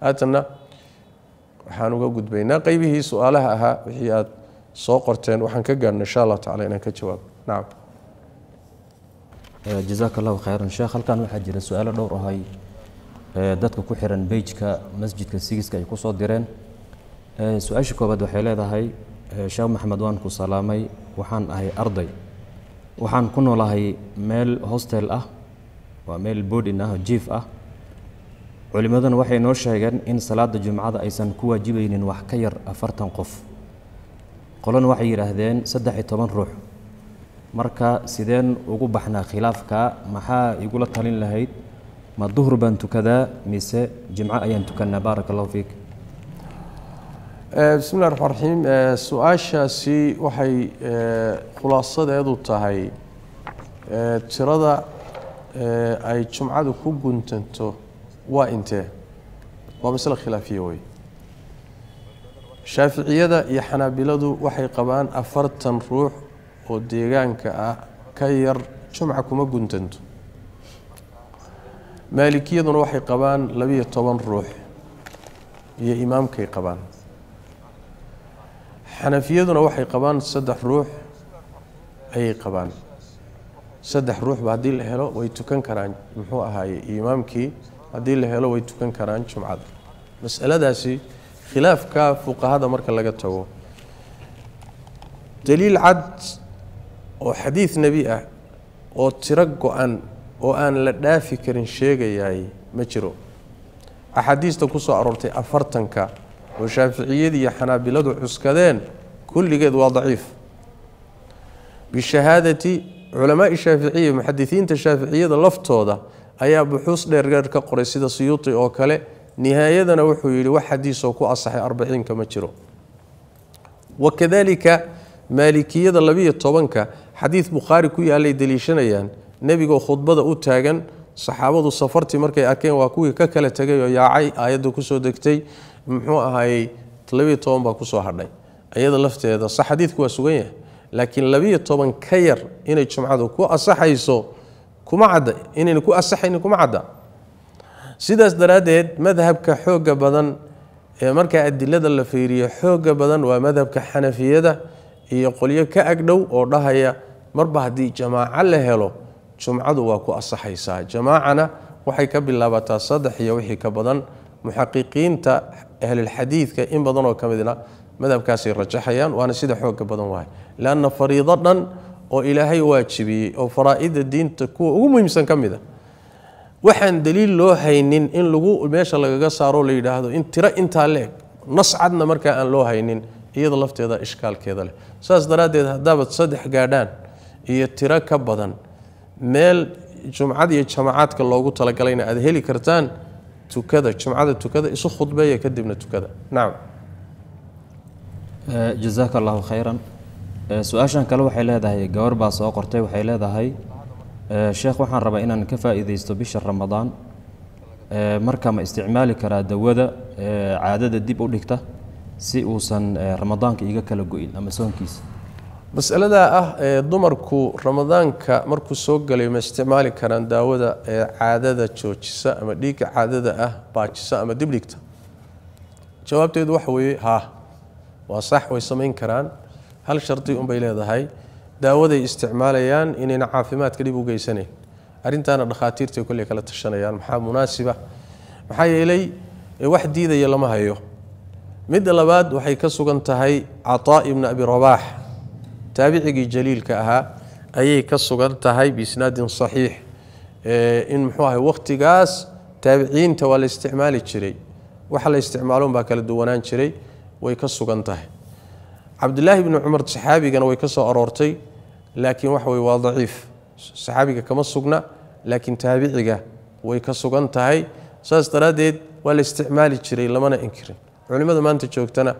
haatanna waxaan uga gudbaynaa qeybihii su'aalaha ahaa wixii aad soo qorteen. Waxaan ka gaarna insha allah tacala inaan ka jawaabo. Nacam jazaaka allahu khayran. Sheekh halkan waxaa jira su'aalo dhowr ahay ee dadka ku xiran bejka masjidka sigiska ay ku soo direen. Ee, su'aasha koobaad waxay leedahay ee, sheekh maxamed waan ku salaamay waxaan ahay arday. Waxaan ku noolahay meel hostel ah waa meel boarding ah oo jiif ah culimmaduna waxay noo sheegeen in salaada jumcada aysan ku waajibaynin wax ka yar afartan qof. Qolana waxay yidhaahdeen saddex iyo toban ruux. Marka sideen ugu baxnaa khilaafka maxaa igula talin lahayd? Ma duhur baan tukadaa mise jimco ayaan tukannaa? Baaraka allahu fiik. Eh, bismi illahi raxmaan raxiim Eh, su'aashaasi waxay eh, khulaasadeedu tahay tirada ay jumcadu ku guntanto waa intee? Waa masle khilaafiya wey shaaficiyada iyo xanaabiladu waxay qabaan afartan ruux oo deegaanka ah ka yar jumca kuma guntanto. Maalikiyaduna waxay qabaan labiyo toban ruux iyo imaamkay qabaan. Xanafiyaduna waxay qabaan saddex ruux ayay qabaan. Saddex ruuxba haddii la helo way tukan karaan muxuu ahaaye imaamkii haddii la helo way tukan karaan jumcada masaladaasi khilaafka fuqahada marka laga tago. Daliil cad oo xadiid nebi ah oo tiro go-an oo aan la dhaafi karin sheegayaay ma jiro. Axaadiista ku soo aroortay afartanka oo shaaficiyadii iyo xanaabiladu cuskadeen kulligeed waa daciif. Bishahaadati culamaai shaaficiya muxadisiinta shaaficiyada laftooda ayaa buxuus dheerdheer ka qoray sida siyuuti oo kale. Nihaayadana wuxuu yidhi wax xadiisoo ku asaxay arbaciinka ma jiro. Wakadalika maalikiyada labiyo tobanka xadiid bukhaari ku yaalay deliishanayaan nebigoo khudbada u taagan saxaabadu safartii markay arkeen waa kuwii ka kala tegay oo yaacay aayadda ku soo degtay muxuu ahaayey labiyo toban baa ku soo hadhay. Iyada lafteeda sax xadiidku waa sugan yahay laakiin labiyo toban ka yar inay jumcadu ku asaxayso kuma cadda inayna ku asaxaynin kuma cadda. Sidaas daraaddeed madhabka xooga badan ee markaa adilada la fiiriyo xooga badan waa madhabka xanafiyada iyo qolyo ka agdhow oo dhahaya marba haddii jamaaco la helo jumcadu waa ku asaxaysaa jamaacana waxay ka bilaabataa saddex iyo wixii ka badan muxaqiqiinta ahlulxadiidka in badan oo ka midna madhabkaasay rajaxayaan waana sida xooga badan waay leanna fariido dhan oo ilaahay waajibiyey oo faraa'ida diinta kuwa ugu muhiimsan ka mid a waxaan daliil loo haynin in lagu meesha lagaga saaro la yidhaahdo in tiro intaa leeg nas cadna markaa aan loo haynin iyada lafteeda ishkaalkeeda leh. Saas daraaddeed haddaabad saddex gaadhaan iyo tiro ka badan meel jumcad iyo jamacaadka loogu talagalayna aad heli kartaan tukada jumcada tukada isu khudbeeya kadibna tukada. Nacam jazaaka allahu khayran su'aashan kale waxay leedahay gabar baa soo qortay waxay leedahay ee, sheekh waxaan rabaa inaan ka faa'iidaysto bisha ramadaan. Ee, marka ma isticmaali karaa dawada caadada dib u dhigta si uusan ramadaanka iga kala go-in ama soonkiisa masaladaa ah dumarku ramadaanka markuu soo galay ma isticmaali karaan daawada caadada joojisa ama dhiigga caadada ah baajisa ama dibdhigta jawaabteedu waxa weeye haa waa sax way samayn karaan hal shardi unbay leedahay? Daawaday isticmaalayaan inayna caafimaadka dhib u geysanayn arrintaana dhakhaatiirtay kolley kala tashanayaan. Maxaa munaasiba? Maxaa yeelay ee wax diidaya lama hayo. Midda labaad waxay ka sugan tahay cataa ibni abi rabaax taabicigii jaliilka ahaa ayay ka sugan tahay biisnaadin saxiix. In muxuu ahay wakhtigaas taabiciinta waa la isticmaali jiray. Waxa la isticmaaloon baa kala duwanaan jiray. Way ka sugan tahay cabdulaahi bni cumar saxaabigana way ka soo aroortay laakiin waxa weye waa daciif. Saxaabiga kama sugna laakiin taabiciga way ka sugan tahay. Saas daraaddeed waa la isticmaali jiray lamana inkirin. Culimmada maanta joogtana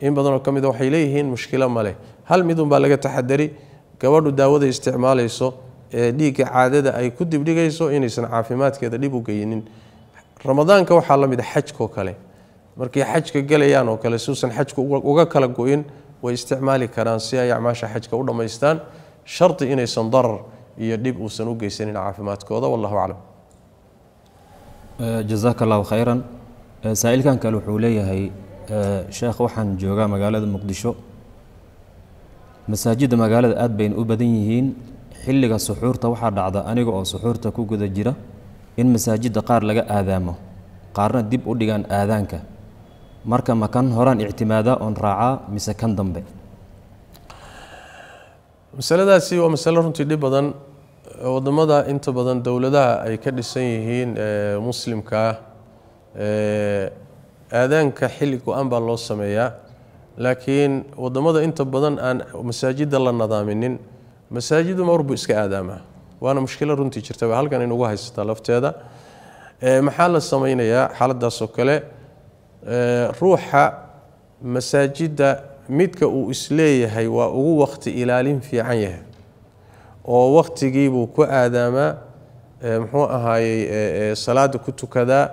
in badanoo ka mida waxay leeyihiin mushkilo male hal midunbaa laga taxadari gabadhu daawada isticmaalayso ee dhiigga caadada ay ku dibdhigayso inaysan caafimaadkeeda dhib u geynin. Ramadaanka waxaa la mid a xajkoo kale. Markay xajka gelayaan oo kale siuusan xajku uga kala go-in way isticmaali karaan si ay acmaasha xajka u dhammaystaan shardi inaysan darar iyo dhib uusan u geysanin caafimaadkooda wallahu aclam. Jazaaka allahu khayran. Eh, saa'ilkan kale wuxuu leeyahay eh, sheekh waxaan joogaa magaalada muqdisho. Masaajidda magaalada aad bayna u badan yihiin xilliga suxuurta waxaa dhacda aniga oo suxuurta ku guda jira in masaajidda qaar laga aadaamo qaarna dib u dhigaan aadaanka marka ma kan horaan ictimaadaa oon raacaa mise kan dambe? Masaladaasi waa masalo runtii dhib badan. Wadamada inta badan dowladaha ay ka dhisan yihiin ee muslimka ee aadaanka xilli go'aan baa loo sameeyaa. Laakiin waddamada inta badan aan masaajidda la nadaaminin masaajiddu mar buu iska aadaamaa waana mushkilo runtii jirta. Ba halkan inugu haysataa lafteeda. Ee maxaa la sameynayaa xaaladaas oo kale ruuxa masaajidda midka uu is leeyahay waa ugu waqti ilaalin fiican yahay oo waqtigiibuu ku aadaamaa ee muxuu ahaayey ee salaada ku tukadaa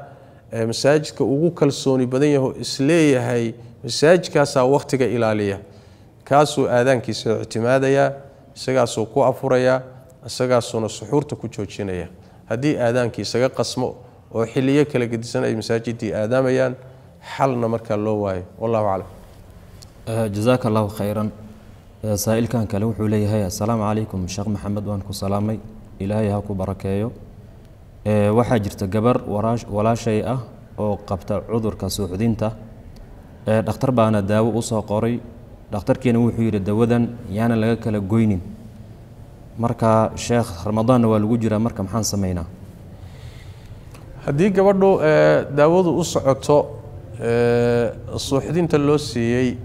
masaajidka ugu kalsooni badan yaho is leeyahay masaajidkaasaa waqtiga ilaaliya. Kaasuu aadaankiisa ictimaadayaa isagaasuu ku afurayaa isagaasuuna suxuurta ku joojinaya. Haddii aadaankii isaga qasmo oo xiliyo kala gedisan ay masaajiddii aadaamayaan xalna markaa loo waayo. Wallahu aclam. Eh, jazaaka allahu khayran. Eh, saa'ilkan kale wuxuu leeyahay assalaamu calaykum sheekh maxamed waan ku salaamay. Ilaahay ha ku barakeeyo. Eh, waxaa jirta gabar walaashay ah oo qabta cudurka suuxdinta. Dhakhtar baana daawo u soo qoray. Dhakhtarkiina wuxuu yidhi dawadan yaana laga kala goynin. Marka sheekh ramadaanna waa lagu jiraa marka maxaan samaynaa haddii gabadhu daawadu u socoto suuxdinta loo siiyey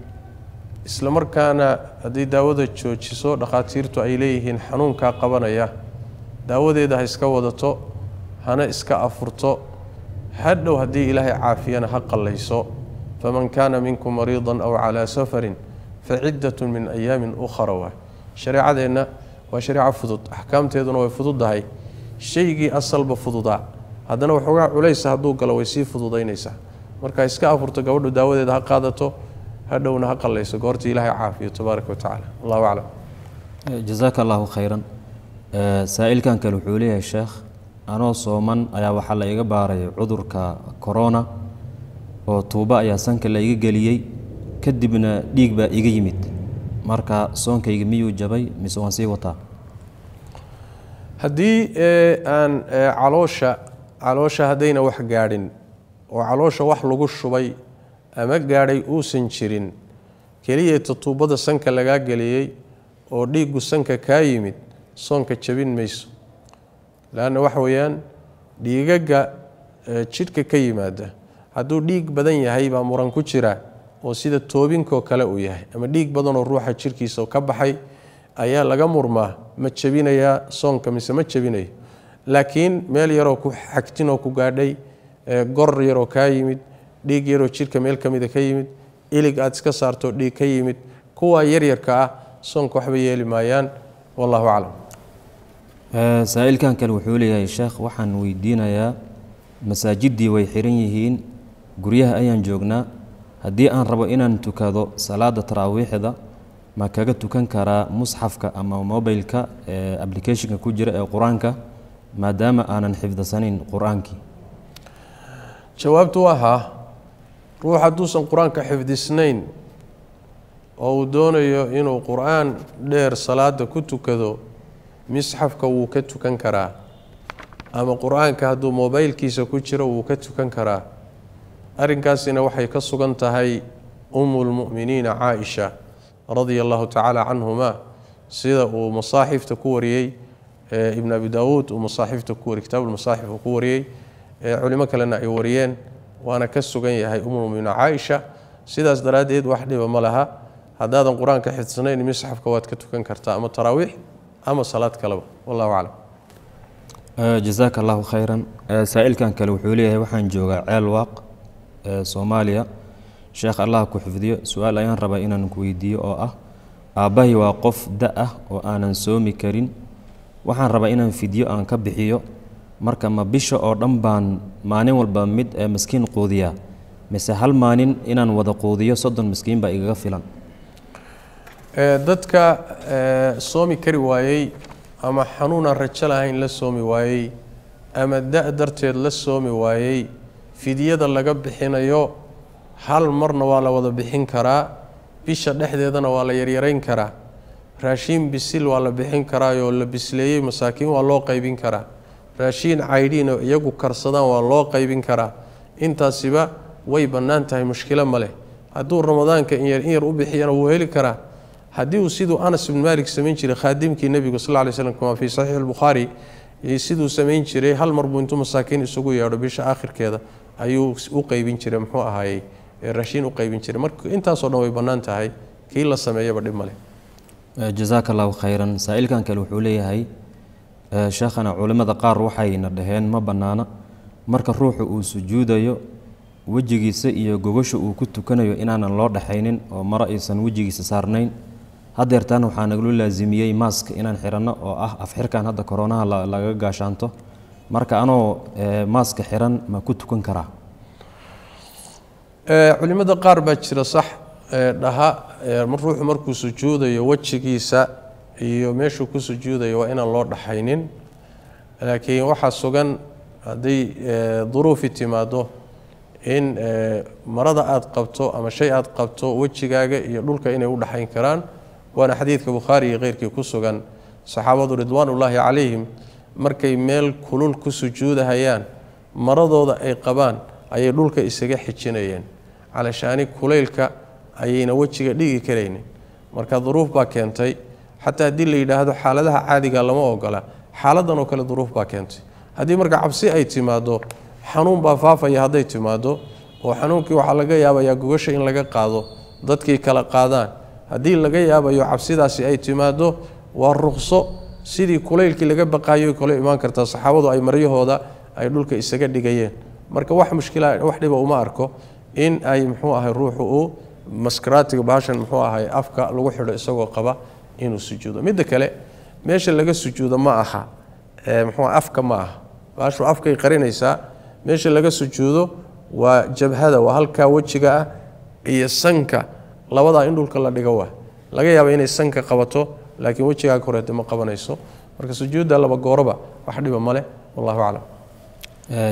isla markaana haddii daawada joojiso dhakhaatiirtu ay leeyihiin xanuunkaa qabanaya. Daawadeeda ha iska wadato hana iska afurto. Hadhow haddii ilaahay caafiyana ha qallayso. Faman kaana minkum mariidan aw calaa safarin faciddatun min ayaamin ukhra waa shareecadeenna waa shareeco fudud axkaamteeduna way fududdahay shaygii asalba fududaa. Haddana waxoogaa culaysa hadduu galo way sii fududaynaysaa marka iska afurto gabadhu daawadeeda ha qaadato hadhowna ha qallayso. Goortii ilaahay caafiyo tabaaraka wa tacaala. Allahu aclam. Eh, jazaaka allahu khayran. Eh, saa'ilkan kale wuxuu leeyahay sheekh anoo sooman ayaa waxaa la iga baaray cudurka corona oo tuubo ayaa sanka la iga geliyey. Kadibna dhiig baa iga yimid. Marka soonkayga miyuu jabay? Mise waan sii wataa? Haddii ee, aan caloosha caloosha haddayna wax gaadhin oo caloosha wax lagu shubay ama gaadhay uusan jirin keliya tutuubada sanka lagaa geliyey oo dhiiggu sanka kaa yimid soonka jabin mayso. Leanna waxa weeyaan dhiigaga jidhka ka yimaada hadduu dhiig badan yahay baa muran ku jira oo sida toobinkoo kale uu yahay. Ama dhiig badanoo ruuxa jidhkiisa ka baxay ayaa laga murmaa ma jebinayaa soonka mise ma jebinayo laakiin meel yaroo ku xagtinoo ku gaadhay gor yaroo kaa yimid dhiig yaroo jidhka meel ka mida ka yimid ilig aad iska saarto dhiig ka yimid kuwa yaryarka ah soonka waxba yeeli maayaan wallahu aclam. Saa'ilkan kale wuxuu leeyahay sheekh waxaan weydiinayaa masaajiddii way xiran yihiin guryaha ayaan joognaa haddii aan rabo inaan tukado salaada taraawiixda ma kaga tukan karaa musxafka ama mobilka ee applicationka ku jira ee qur'aanka maadaama aanan xifdisanayn qur'aankii jawaabtu waa haa ruux hadduusan qur'aanka xifdisnayn oo uu doonayo inuu qur'aan dheer salaada ku tukado misxafka wuu ka tukan karaa. Ama qur'aanka hadduu mobaylkiisa ku jiro wuu ka tukan karaa. Arrinkaasina waxay ka sugan tahay umu lmu'miniina caaisha radia allahu tacaala canhuma sida uu masaaxifta ku wariyey ibn abi daawuud uu masaaxifta ku wariyey kitaabulmasaaxif uu ku wariyey culimo kalena ay wariyeen waana ka sugan yahay umulmuminiina caaisha sidaas daraaddeed wax dhiba ma laha. Haddaadan qur'aanka xifdsanayn misxafka waad ka tukan kartaa ama taraawiix ama salaad kaleba wallahu aclam. Jazaaka allahu khayran. Saa'ilkan kale wuxuu leeyahay waxaan joogaa ceel waaq soomaaliya. Sheekh allah ku xifdiyo su'aal ayaan rabaa inaan ku weydiiyo oo ah aabbahay waa qof da ah oo aanan soomi karin. Waxaan rabaa inaan fidyo aan ka bixiyo marka ma bisha oo dhan baan maalin walba mid ee miskiin quudiyaa mise hal maalin inaan wada quudiyo soddon miskiin baa igaga filan. Dadka soomi kari waayey ama xanuunaan rajo lahayn la soomi waayey ama da' darteed la soomi waayey fidyada laga bixinayo hal marna waa la wada bixin karaa bisha dhexdeedana waa la yaryarayn karaa. Raashiin bisil waa la bixin karaayoo la bisleeyey masaakiin waa loo qaybin karaa raashiin caydhiino iyagu karsadaan waa loo qaybin karaa. Intaasiba way bannaan tahay mushkilo ma leh. Hadduu ramadaanka in yar in yar u bixiyana wuu heli karaa. Haddii uu siduu anas ibn maalik samayn jiray khaadimkii nebigu sal lay slm kama fii saxiixi albukhaari siduu samayn jiray hal mar buu intuu masaakiin isugu yeedho bisha aakhirkeeda ayuu u qaybin jiray muxuu ahaayey raashiin u qaybin jiray. Marka intaasoo dhan way bannaan tahay. Kii la sameeyaba dhib ma leh. Allahu khayran. Saa-ilkan kale wuxuu leeyahay sheekhana culimmada qaar waxayna dhaheen ma bannaana marka ruuxu uu sujuudayo wejigiisa iyo gogasha uu ku tukanayo inaanan loo dhaxaynin oo maro aysan wejigiisa saarnayn hadeertaan waxaa naglu laasimiyey maaska inaan xiranno oo ah afxirkan hadda koronaha laga gaashaanto. Marka anoo maaska xiran ma ku tukan karaa? Culimada qaar baa jira sax dhaha ruuxu markuu sujuudayo wejigiisa iyo meeshuu ku sujuudayo waa inaan loo dhaxaynin. Laakiin waxaa sugan hadday duruufi timaado in marada aad qabto ama shay aad qabto wejigaaga iyo dhulka inay u dhaxayn karaan waana xadiidka bukhaari iyo keyrkii ku sugan. Saxaabadu ridwaanullaahi calayhim markay meel kulul ku sujuudahayaan maradooda ay qabaan ayay dhulka isaga xijinayeen. Calashaani kulaylka ayayna wejiga dhigi karaynin. Marka duruuf baa keentay xataa haddii la yidhaahdo xaaladaha caadiga lama ogola xaaladan oo kale duruuf baa keentay. Haddii marka cabsi ay timaado xanuun baa faafaya hadday timaado oo xanuunkii waxaa laga yaabayaa gogasha in laga qaado dadkii kala qaadaan. Haddii laga yaabayo cabsidaasi ay timaado waa ruqso sidii kulaylkii laga baqaayo kale imaan kartaa saxaabadu ay maryahooda ay dhulka isaga dhigayeen. Marka wax mushkila wax dhiba uma arko in ay muxuu ahay ruuxu uu maskaraatiga bahashan muxuu ahay afka lagu xidho isagoo qaba inuu sujuudo. Midda kale meesha laga sujuudo ma aha. Muxuu afka ma aha. Bahashu afkay qarinaysaa. Meesha laga sujuudo waa jabhada waa halkaa wejiga ah iyo sanka. Labadaa in dhulka la dhigo waa. Laga yaaba inay sanka qabato laakiin wejigaa koreete ma qabanayso. Marka sujuudda laba gooroba wax dhiba male wallahu aclam.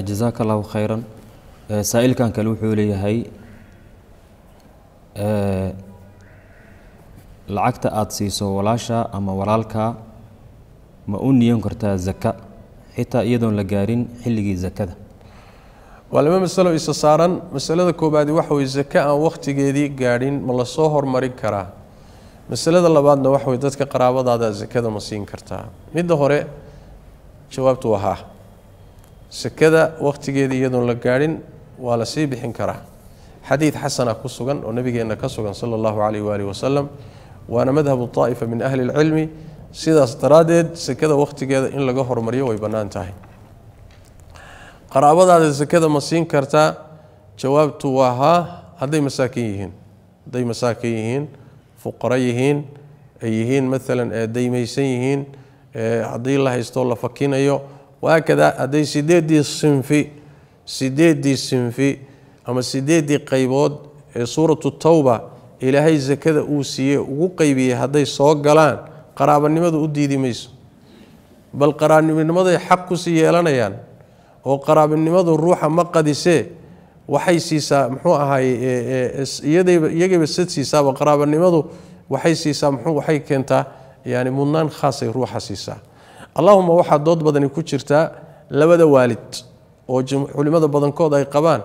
Jasaaka allahu khayran. Saa-ilkan kale wuxuu leeyahay lacagta aada siiso walaasha ama walaalkaa ma u niyan kartaa zaka xitaa iyadoon la gaarin xilligii zakada waa laba masalo isa saaran masalada koobaadi waxa weye zake aan wakhtigeedii gaadhin ma la soo hormarin karaa. Masalada labaadna waxa weye dadka qaraabadaada zakada ma siin kartaa. Midda hore jawaabtu waa haa. Sakada wakhtigeedii iyadoon la gaadhin waa la sii bixin karaa. Xadiid xasana ku sugan oo nabigeenna ka sugan sala allahu calayh waalihi wasalam waana madhabu طaa'ifa min ahli اlcilmi sidaas daraaddeed sakada wakhtigeeda in laga hormariyo way bannaan tahay. Qaraabadaada sakada ma siin kartaa jawaabtu waa haa hadday masaakin yihiin. Hadday masaakin yihiin fuqaro yihiin ay yihiin maalan daymaysan yihiin haddii la haysto la fakinayo. Waakada hadday sideeddii sinfi sideeddii sinfi ama sideeddii qaybood ee suuratu tawba ilaahay sakada uu siiyey ugu qaybiyey hadday soo galaan qaraabanimadu u diidi mayso bal qaraabanimaday xaq ku sii yeelanayaan oo qaraabinimadu ruuxa ma qadisee waxay siisaa muxuu ahaay iyagayba sad siisaaba qaraabanimadu waxay siisaa mxuu waxay keentaa yani mudnaan khaasay ruuxa siisaa. Allahuma waxaa dood badani ku jirtaa labada waalid oo culimmada badankood ay qabaan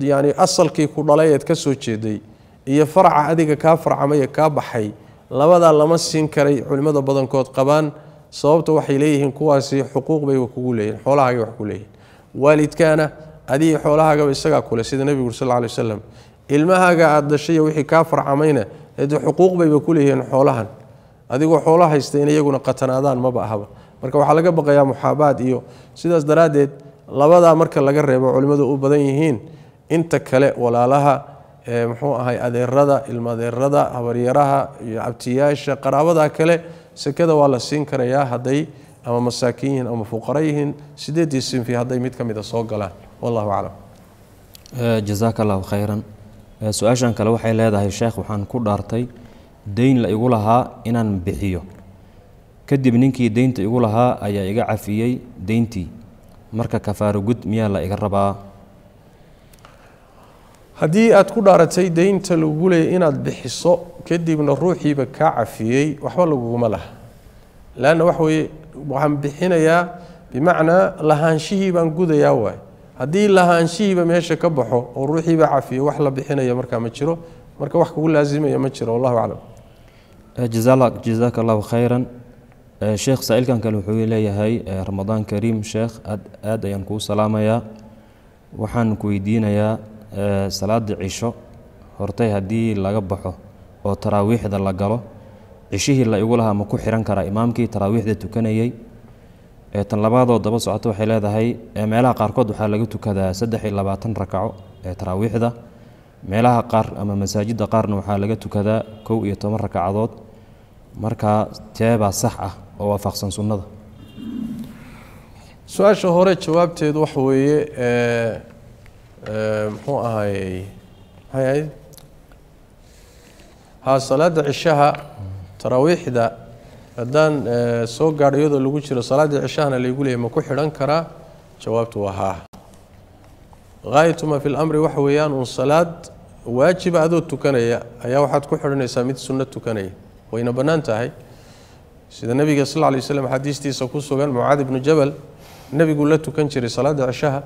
yani asalkii ku dhalay eed ka soo jeeday iyo faraca adiga kaa farcamaya kaa baxay labadaa lama siin karay culimmada badankood qabaan sababta waxay leeyihiin kuwaasi xuquuq bay kugu leeyihiin xoolahaaga wax ku leeyihiin waalidkaana adigii xoolahaagaba isagaa kule sida nebigu sal ly wasalam ilmahaaga aada dhashay wixii kaa farcamayna de xuquuq bayba ku xoolahan. Adigoo xoolo haysta in iyaguna qatanaadaan maba ahaba. Marka waxaa laga baqayaa muxaabaad iyo sidaas daraaddeed labadaa marka laga reebo culimmadu u badan yihiin inta kale walaalaha muxuu ahay adeerada ilmadeerada habaryaraha iyo abtiyaasha qaraabada kale sekada waa la siin karayaa hadday ama masaakiin yihiin ama fuqara yihiin. Sideedii sinfi hadday mid ka mida soo galaan. Wallahu aclam. Jasaaka allahu khayran. Su'aashan kale waxay leedahay sheekh waxaan ku dhaartay deyn la igu lahaa inaan bixiyo. Kadib ninkii deynta igu lahaa ayaa iga cafiyey deyntii. Marka kafaaro gud miyaa la iga rabaa haddii aad ku dhaaratay deynta lagu leeyay inaad bixiso kadibna ruuxiiba kaa cafiyey waxba laguguma laha. Leanna waxa weeye waxaan bixinayaa bimacnaa lahaanshihii baan gudayaa waay haddii lahaanshihiiba meesha ka baxo oo ruuxiiba cafiyo wax la bixinaya markaa ma jiro. Marka wax kugu laasimaya ma jiro wallahu aclam. Jazaaka allahu khayran. Sheekh saa-ilkan kale wuxuu leeyahay ramadaan kariim. Sheekh aad ayaan kuu salaamayaa. Waxaan ku weydiinayaa salaada cisho hortay haddii laga baxo oo taraawiixda la galo cishihii la igu lahaa ma ku xihan karaa imaamkii taraawiixda tukanayey tan labaadoo daba socoto waxay leedahay meelaha qaarkood waxaa laga tukadaa saddex iyo labaatan rakaco ee taraawiixda. Meelaha qaar ama masaajidda qaarna waxaa laga tukadaa kow iyo toban rakacadood. Markaa teebaa sax ah oo waafaqsan sunnada. Su'aasha hore jawaabteedu waxa weeye muxuu ahaayey? Maxay ahayd? Haa salaada cishaha taraawiixda haddaan soo gaadho iyadoo lagu jiro salaaddii cishahana laygu leeyay ma ku xidhan karaa? Jawaabtu waa haa. Haayatu ma fi lamri waxa weeyaan uun salaad waajiba adoo tukanaya ayaa waxaad ku xidhanaysaa mid sunno tukanaya. Wayna bannaan tahay. Sida nebiga sal lla lay waslam xadiistiisa ku sugan mucaad ibnu jabal nebiguu la tukan jiray salaadda cishaha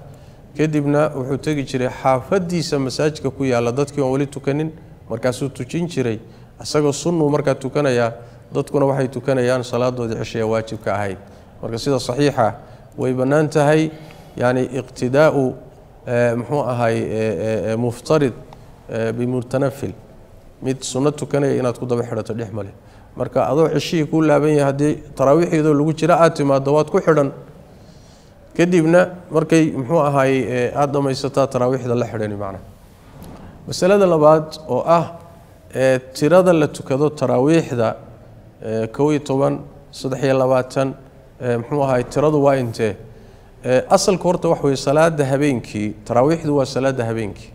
kadibna wuxuu tegi jiray xaafadiisa masaajidka ku yaalla dadkii oon weli tukanin markaasuu tujin jiray. Isagoo sunnuu markaa tukanayaa dadkuna waxay tukanayaan salaadoodii cishaya waajibka ahayd. Marka sida saxiixa way bannaan tahay yani iqtidaau muxuu ahay muftarid bimutanafil. Mid sunno tukanaya inaad ku daba xidhato dhex male. Marka adoo ceshihii kuu laaban yahay haddii taraawiixeedoo lagu jira aad timaado waad ku xidhan kadibna markay muxuu ahaay aada dhammaysataa taraawiixda la xidhani macna masalada labaad oo ah tirada la tukado taraawiixda kow iyo toban saddex iyo labaatan muxuu ahaay tiradu waa intee asalka horta wax weye salaada habeenkii taraawiixdu waa salaada habeenkii.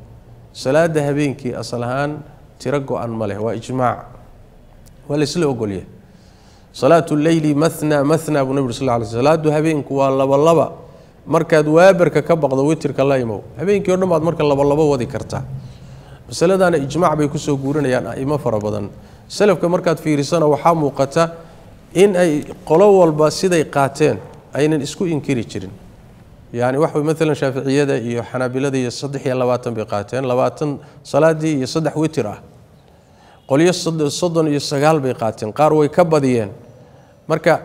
Salaada habeenkii asal ahaan tiro go-an ma leh waa ijmaac. Waa laysla ogolyahay. Salaatu leyli mathna mathna buu nabig sal ly salaadu habeenku waa labalaba markaad waabarka ka baqdo witirka la imow. Habeenkii o dhan baad marka labalabo wadi kartaa. Masaladana ijmaac bay ku soo guurinayaan aimo fara badan. Salafka markaad fiirisana waxaa muuqata in ay qolo walba siday qaateen aynan isku inkiri jirin. Yani waxa maalan shaaficiyada iyo xanaabilada iyo saddex iyo labaatan bay qaateen. Labaatan salaadii iyo saddex witir ah. Qolyo soddon iyo sagaal bay qaateen. Qaar way ka badiyeen. Marka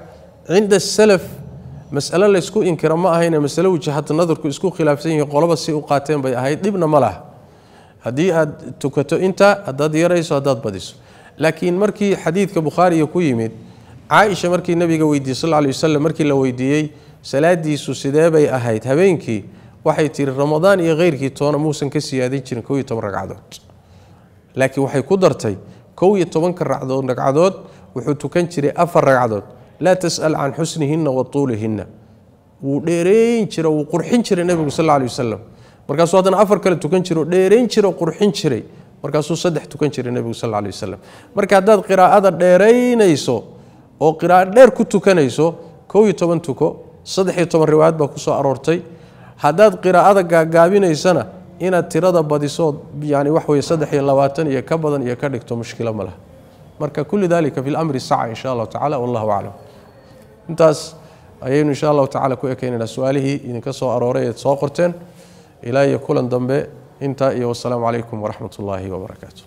cinda salaf masalo laysku inkiro ma ahayne masalo wajahata nadarku isku khilaafsan yihiin qoloba si u qaateen bay ahayd dhibna ma laha. Haddii aad tukato intaa haddaad yarayso haddaad badiso. Laakiin markii xadiidka bukhaariga ku yimid caaisha markii nabiga weydiiyey sal ly waslem markii la weydiiyey salaadiisu sidee bay ahayd? Habeenkii waxay tihi ramadaan iyo keyrkii toona muusan ka siyaadin jirin kow iyo toban ragcadood. Laakiin waxay ku dartay kow iyo tobanka ragcadood wuxuu tukan jiray afar ragcadood laa tas'al can xusnihinna wa tuulihinna. Wuu dheereyn jira wuu qurxin jiray nebigu sal lay wasalam markaasuu haddana afar kale tukan jiro dheereyn jiro qurxin jiray. Markaasuu saddex tukan jiray nebigu sal lay wasalam marka haddaad qiraa'ada dheeraynayso oo qiraa'o dheer ku tukanayso kow iyo toban tuko saddex iyo toban riwaayad baa ku soo aroortay. Haddaad qiraa'ada gaagaabinaysana inaad tirada badiso yani wax weye saddex iyo labaatan iyo ka badan iyo ka dhigto mushkilo ma laha. Marka kulli dalika fi lamri saca in sha allahu tacala wallahu aclam intaas ayaynu insha allahu tacala ku ekeynaynaa su'aalihii idinka soo arooray eed soo qorteen. Ilaa iyo kulan dambe intaa iyo wasalaamu calaykum waraxmat ullaahi wabarakaatu